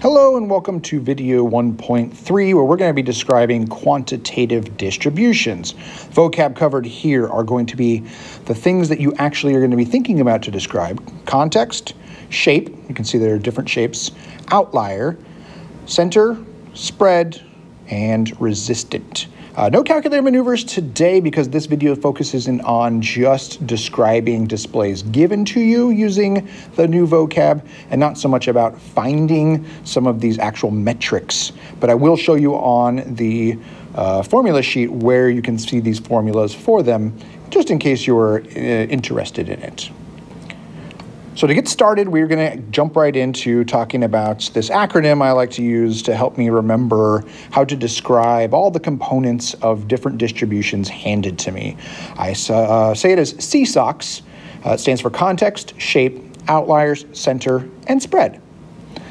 Hello and welcome to video 1.3 where we're going to be describing quantitative distributions. Vocab covered here are going to be the things that you actually are going to be thinking about to describe. Context, shape, you can see there are different shapes, outlier, center, spread, and resistant. Uh, no calculator maneuvers today because this video focuses in on just describing displays given to you using the new vocab and not so much about finding some of these actual metrics. But I will show you on the uh, formula sheet where you can see these formulas for them just in case you're uh, interested in it. So to get started, we're going to jump right into talking about this acronym I like to use to help me remember how to describe all the components of different distributions handed to me. I uh, say it as CSOCS. Uh, it stands for context, shape, outliers, center, and spread.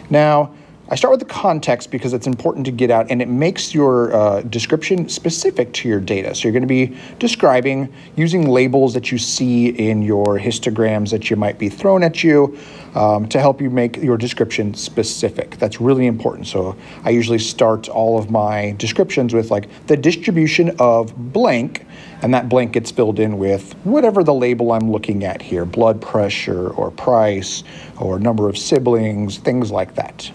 Now, I start with the context because it's important to get out and it makes your uh, description specific to your data. So you're going to be describing using labels that you see in your histograms that you might be thrown at you um, to help you make your description specific. That's really important. So I usually start all of my descriptions with like the distribution of blank and that blank gets filled in with whatever the label I'm looking at here, blood pressure or price or number of siblings, things like that.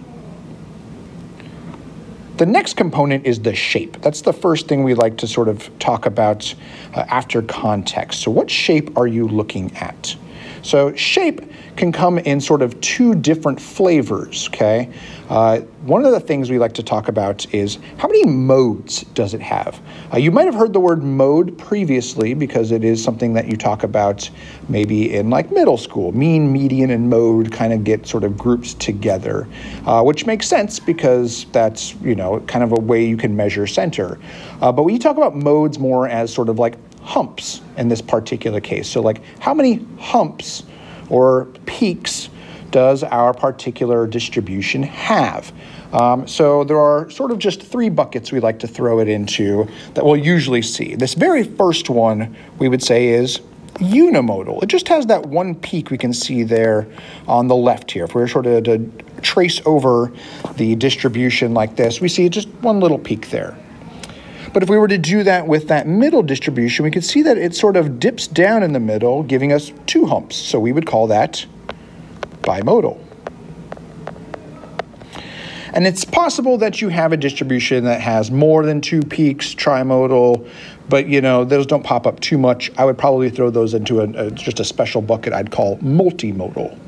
The next component is the shape. That's the first thing we like to sort of talk about uh, after context. So what shape are you looking at? So shape can come in sort of two different flavors, okay? Uh, one of the things we like to talk about is how many modes does it have? Uh, you might have heard the word mode previously because it is something that you talk about maybe in like middle school. Mean, median, and mode kind of get sort of grouped together, uh, which makes sense because that's, you know, kind of a way you can measure center. Uh, but we talk about modes more as sort of like humps in this particular case. So like how many humps or peaks does our particular distribution have? Um, so there are sort of just three buckets we like to throw it into that we'll usually see. This very first one we would say is unimodal. It just has that one peak we can see there on the left here. If we are sort of to trace over the distribution like this, we see just one little peak there. But if we were to do that with that middle distribution, we could see that it sort of dips down in the middle, giving us two humps. So we would call that bimodal. And it's possible that you have a distribution that has more than two peaks, trimodal, but you know, those don't pop up too much. I would probably throw those into a, a, just a special bucket I'd call multimodal.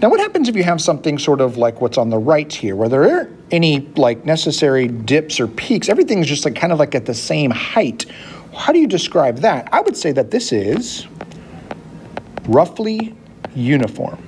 Now, what happens if you have something sort of like what's on the right here, where there aren't any like necessary dips or peaks? Everything's just like kind of like at the same height. How do you describe that? I would say that this is roughly uniform.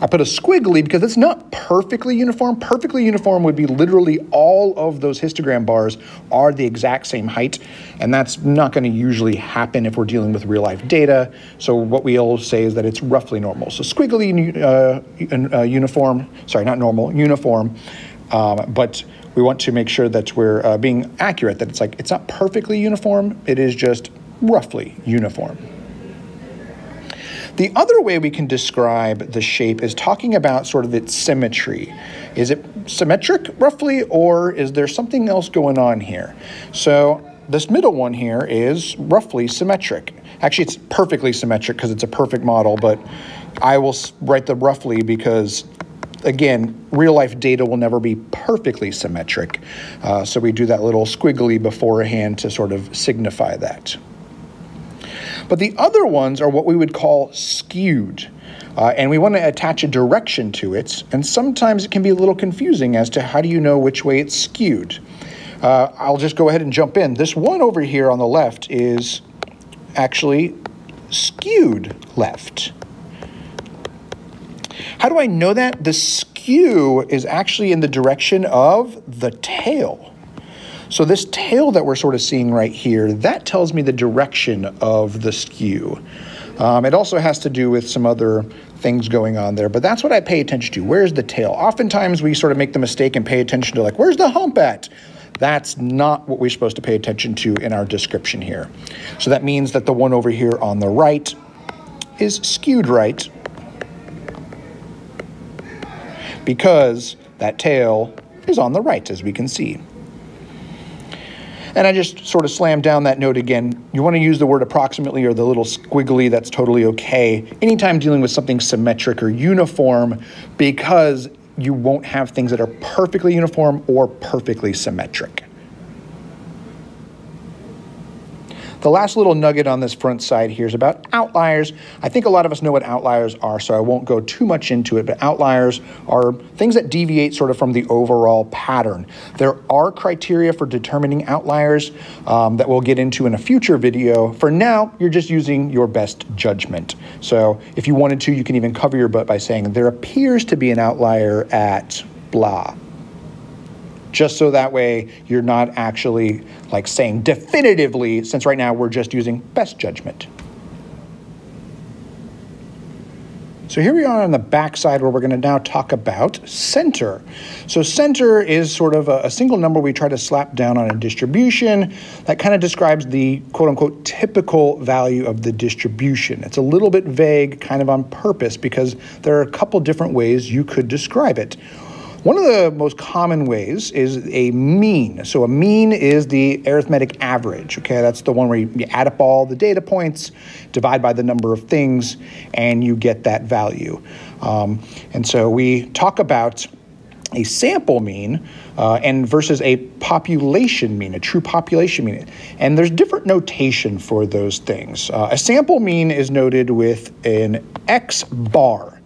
I put a squiggly because it's not perfectly uniform. Perfectly uniform would be literally all of those histogram bars are the exact same height, and that's not going to usually happen if we're dealing with real life data. So what we'll say is that it's roughly normal. So squiggly uh, uh, uniform, sorry, not normal, uniform, um, but we want to make sure that we're uh, being accurate, that it's like, it's not perfectly uniform, it is just roughly uniform. The other way we can describe the shape is talking about sort of its symmetry. Is it symmetric roughly, or is there something else going on here? So this middle one here is roughly symmetric. Actually, it's perfectly symmetric because it's a perfect model, but I will write the roughly because again, real life data will never be perfectly symmetric. Uh, so we do that little squiggly beforehand to sort of signify that. But the other ones are what we would call skewed. Uh, and we want to attach a direction to it. And sometimes it can be a little confusing as to how do you know which way it's skewed. Uh, I'll just go ahead and jump in. This one over here on the left is actually skewed left. How do I know that? The skew is actually in the direction of the tail. So this tail that we're sort of seeing right here, that tells me the direction of the skew. Um, it also has to do with some other things going on there, but that's what I pay attention to. Where's the tail? Oftentimes we sort of make the mistake and pay attention to like, where's the hump at? That's not what we're supposed to pay attention to in our description here. So that means that the one over here on the right is skewed right because that tail is on the right, as we can see. And I just sort of slammed down that note again. You want to use the word approximately or the little squiggly, that's totally okay. Anytime dealing with something symmetric or uniform, because you won't have things that are perfectly uniform or perfectly symmetric. The last little nugget on this front side here is about outliers. I think a lot of us know what outliers are, so I won't go too much into it, but outliers are things that deviate sort of from the overall pattern. There are criteria for determining outliers um, that we'll get into in a future video. For now, you're just using your best judgment. So if you wanted to, you can even cover your butt by saying there appears to be an outlier at blah just so that way you're not actually like saying definitively, since right now we're just using best judgment. So here we are on the back side where we're going to now talk about center. So center is sort of a, a, single number we try to slap down on a distribution that kind of describes the quote unquote typical value of the distribution. It's a little bit vague kind of on purpose because there are a couple different ways you could describe it. One of the most common ways is a mean. So a mean is the arithmetic average. Okay, that's the one where you, add up all the data points, divide by the number of things, and you get that value. Um, and so we talk about a sample mean uh, and versus a population mean, a true population mean. And there's different notation for those things. Uh, a sample mean is noted with an X bar.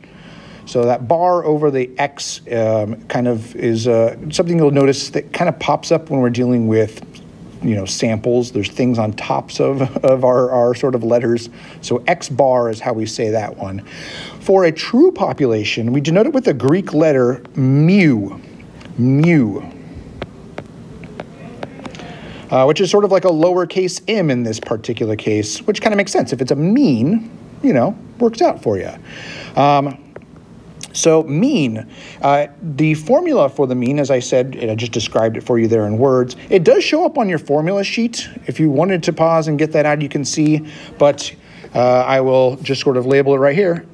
So that bar over the X um, kind of is uh, something you'll notice that kind of pops up when we're dealing with you know samples. There's things on tops of, of our, our sort of letters. So x bar is how we say that one. For a true population we denote it with the greek letter mu mu uh, which is sort of like a lowercase m in this particular case which kind of makes sense. If it's a mean you know works out for you um, so mean, uh, the formula for the mean, as I said, I just described it for you there in words. It does show up on your formula sheet. If you wanted to pause and get that out, you can see, but uh, I will just sort of label it right here.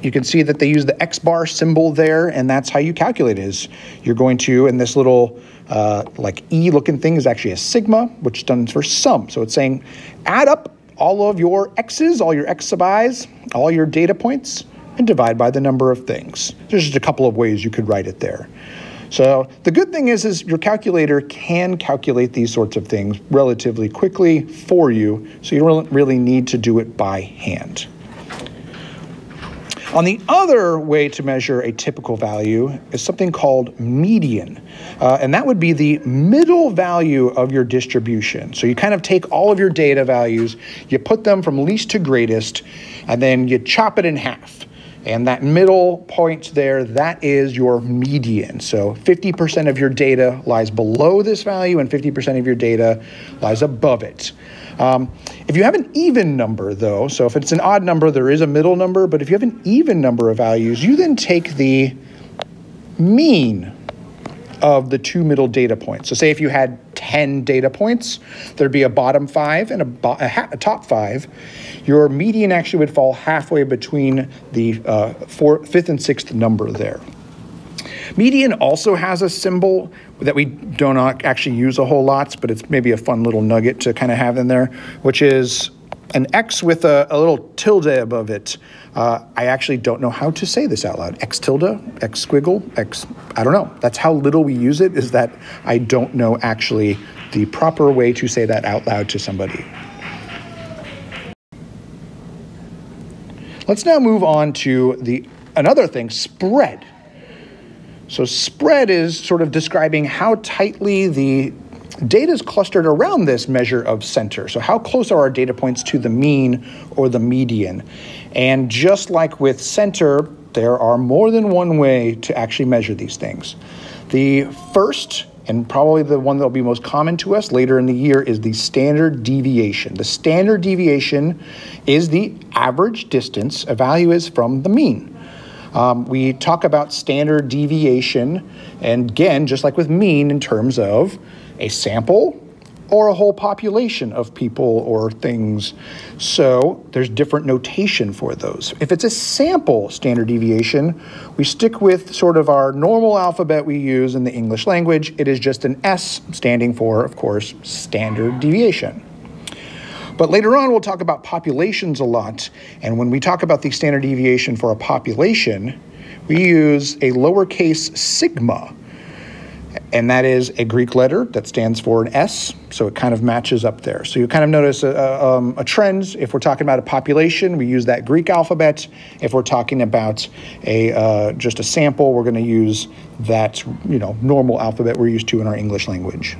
You can see that they use the X bar symbol there, and that's how you calculate it is you're going to, and this little uh, like E looking thing is actually a sigma, which stands for sum. So it's saying add up all of your X's, all your X sub i's, all your data points, and divide by the number of things. There's just a couple of ways you could write it there. So the good thing is, is your calculator can calculate these sorts of things relatively quickly for you, so you don't really need to do it by hand. On the other way to measure a typical value is something called median, uh, and that would be the middle value of your distribution. So you kind of take all of your data values, you put them from least to greatest, and then you chop it in half. And that middle point there, that is your median. So 50% of your data lies below this value and 50% of your data lies above it. Um, if you have an even number, though, so if it's an odd number, there is a middle number, but if you have an even number of values, you then take the mean of the two middle data points. So say if you had 10 data points, there'd be a bottom five and a, a, a top five. Your median actually would fall halfway between the uh, four, fifth and sixth number there. Median also has a symbol that we don't actually use a whole lot, but it's maybe a fun little nugget to kind of have in there, which is an X with a, a little tilde above it. Uh, I actually don't know how to say this out loud. X tilde, X squiggle, X, I don't know. That's how little we use it, is that I don't know actually the proper way to say that out loud to somebody. Let's now move on to the another thing, spread. So spread is sort of describing how tightly the data is clustered around this measure of center. So how close are our data points to the mean or the median? And just like with center, there are more than one way to actually measure these things. The first and probably the one that will be most common to us later in the year is the standard deviation. The standard deviation is the average distance a value is from the mean. Um, we talk about standard deviation, and again, just like with mean, in terms of a sample or a whole population of people or things. So there's different notation for those. If it's a sample standard deviation, we stick with sort of our normal alphabet we use in the English language. It is just an S standing for, of course, standard deviation. But later on, we'll talk about populations a lot. And when we talk about the standard deviation for a population, we use a lowercase sigma and that is a Greek letter that stands for an S, so it kind of matches up there. So you kind of notice a, a, um, a, trend. If we're talking about a population, we use that Greek alphabet. If we're talking about a uh, just a sample, we're going to use that you know normal alphabet we're used to in our English language.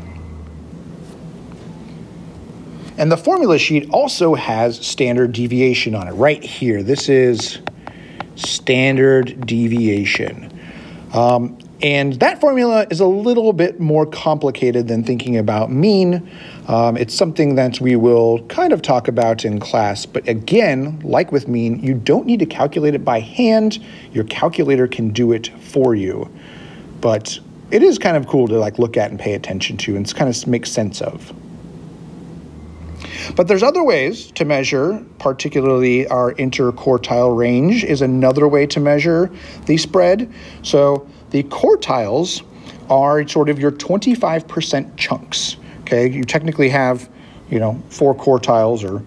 And the formula sheet also has standard deviation on it right here. This is standard deviation. Um, and that formula is a little bit more complicated than thinking about mean. Um, it's something that we will kind of talk about in class. But again, like with mean, you don't need to calculate it by hand. Your calculator can do it for you. But it is kind of cool to like look at and pay attention to and kind of make sense of. But there's other ways to measure, particularly our interquartile range is another way to measure the spread. So the quartiles are sort of your 25% chunks. Okay, you technically have, you know, four quartiles or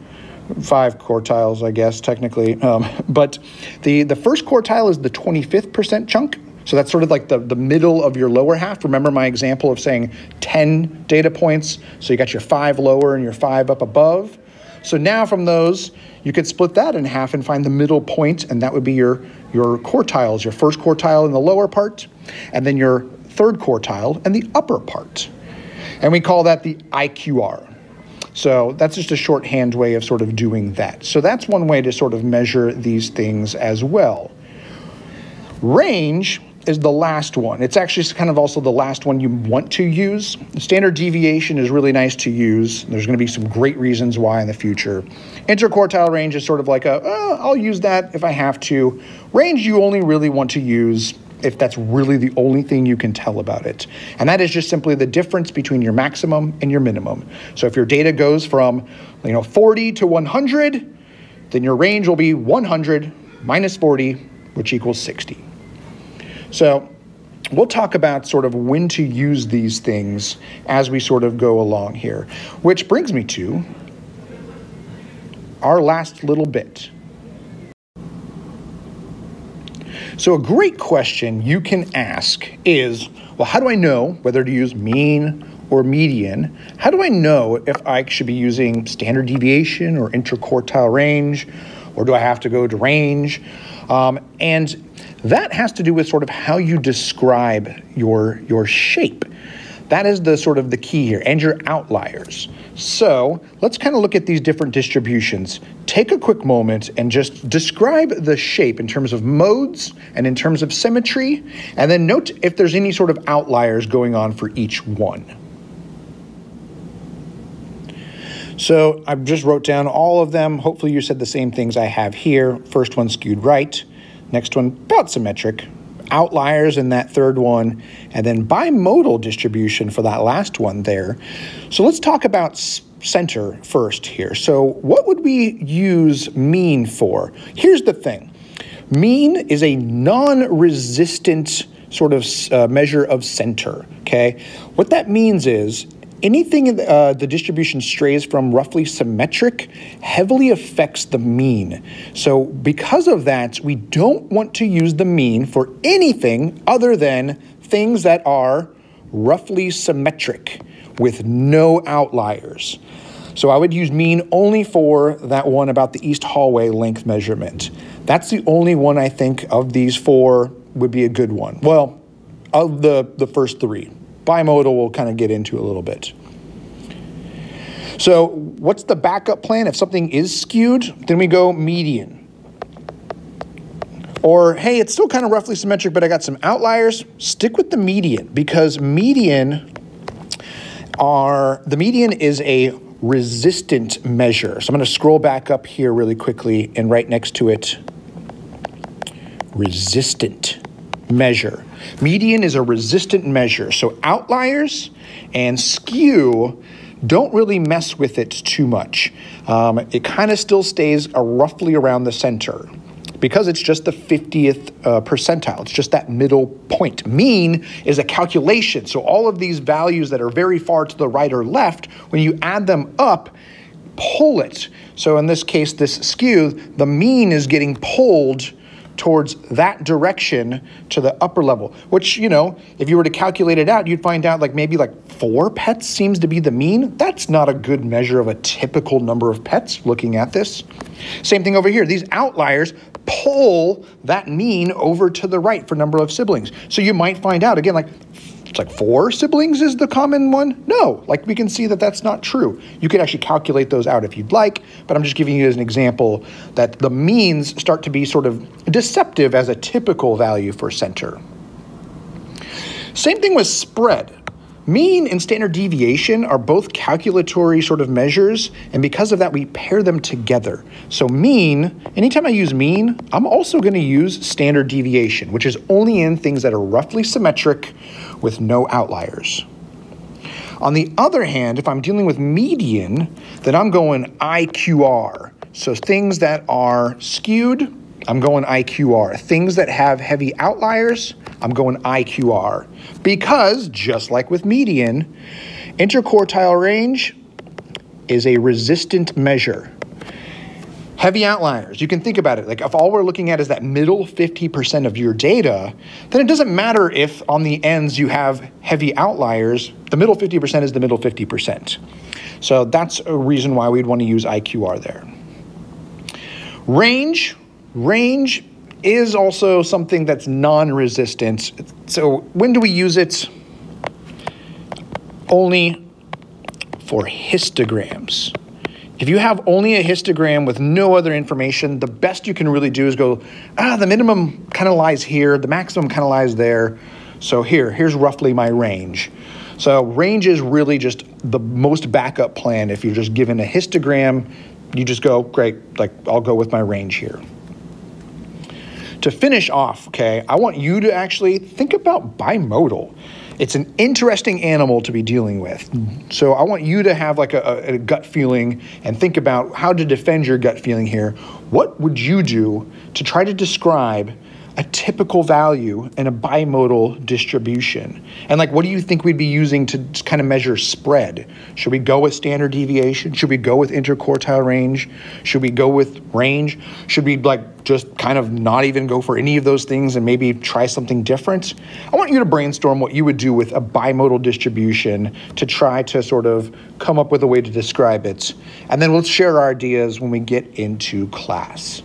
five quartiles, I guess, technically. Um, but the, the first quartile is the 25th percent chunk. So that's sort of like the, the middle of your lower half. Remember my example of saying 10 data points? So you got your five lower and your five up above. So now from those, you could split that in half and find the middle point, and that would be your, your quartiles, your first quartile in the lower part, and then your third quartile in the upper part. And we call that the IQR. So that's just a shorthand way of sort of doing that. So that's one way to sort of measure these things as well. Range is the last one. It's actually kind of also the last one you want to use. Standard deviation is really nice to use. There's going to be some great reasons why in the future. Interquartile range is sort of like a, oh, I'll use that if I have to. Range you only really want to use if that's really the only thing you can tell about it. And that is just simply the difference between your maximum and your minimum. So if your data goes from, you know, 40 to 100, then your range will be 100 minus 40, which equals 60. So we'll talk about sort of when to use these things as we sort of go along here, which brings me to our last little bit. So, a great question you can ask is well, how do I know whether to use mean or median? How do I know if I should be using standard deviation or interquartile range, or do I have to go to range? Um, and that has to do with sort of how you describe your, your shape. That is the sort of the key here, and your outliers. So let's kind of look at these different distributions. Take a quick moment and just describe the shape in terms of modes and in terms of symmetry, and then note if there's any sort of outliers going on for each one. So I just wrote down all of them. Hopefully you said the same things I have here. First one skewed right, next one about symmetric, outliers in that third one, and then bimodal distribution for that last one there. So let's talk about center first here. So what would we use mean for? Here's the thing. Mean is a non-resistant sort of uh, measure of center, okay? What that means is anything uh, the distribution strays from roughly symmetric heavily affects the mean. So because of that, we don't want to use the mean for anything other than things that are roughly symmetric with no outliers. So I would use mean only for that one about the east hallway length measurement. That's the only one I think of these four would be a good one. Well, of the, the first three. Bimodal we'll kind of get into a little bit. So what's the backup plan? If something is skewed, then we go median. Or, hey, it's still kind of roughly symmetric, but I got some outliers. Stick with the median because median are, the median is a resistant measure. So I'm going to scroll back up here really quickly and right next to it, resistant measure. Median is a resistant measure. So outliers and skew don't really mess with it too much. Um, it kind of still stays uh, roughly around the center because it's just the 50th uh, percentile. It's just that middle point. Mean is a calculation. So all of these values that are very far to the right or left, when you add them up, pull it. So in this case, this skew, the mean is getting pulled towards that direction to the upper level, which, you know, if you were to calculate it out, you'd find out like maybe like four pets seems to be the mean. That's not a good measure of a typical number of pets looking at this. Same thing over here. These outliers pull that mean over to the right for number of siblings. So you might find out again, like it's like four siblings is the common one? No, like we can see that that's not true. You could actually calculate those out if you'd like, but I'm just giving you as an example that the means start to be sort of deceptive as a typical value for center. Same thing with spread. Mean and standard deviation are both calculatory sort of measures, and because of that, we pair them together. So mean, anytime I use mean, I'm also going to use standard deviation, which is only in things that are roughly symmetric with no outliers. On the other hand, if I'm dealing with median, then I'm going IQR. So things that are skewed, I'm going IQR. Things that have heavy outliers, I'm going IQR. Because, just like with median, interquartile range is a resistant measure. Heavy outliers, you can think about it. Like if all we're looking at is that middle 50% of your data, then it doesn't matter if on the ends you have heavy outliers. The middle 50% is the middle 50%. So that's a reason why we'd want to use IQR there. Range, range is also something that's non-resistant. So when do we use it? Only for histograms. If you have only a histogram with no other information, the best you can really do is go, ah, the minimum kind of lies here, the maximum kind of lies there. So here, here's roughly my range. So range is really just the most backup plan. If you're just given a histogram, you just go, great, like I'll go with my range here. To finish off, okay, I want you to actually think about bimodal it's an interesting animal to be dealing with. Mm-hmm. So I want you to have like a, a, gut feeling and think about how to defend your gut feeling here. What would you do to try to describe a typical value in a bimodal distribution? And like, what do you think we'd be using to kind of measure spread? Should we go with standard deviation? Should we go with interquartile range? Should we go with range? Should we like just kind of not even go for any of those things and maybe try something different. I want you to brainstorm what you would do with a bimodal distribution to try to sort of come up with a way to describe it. And then we'll share our ideas when we get into class.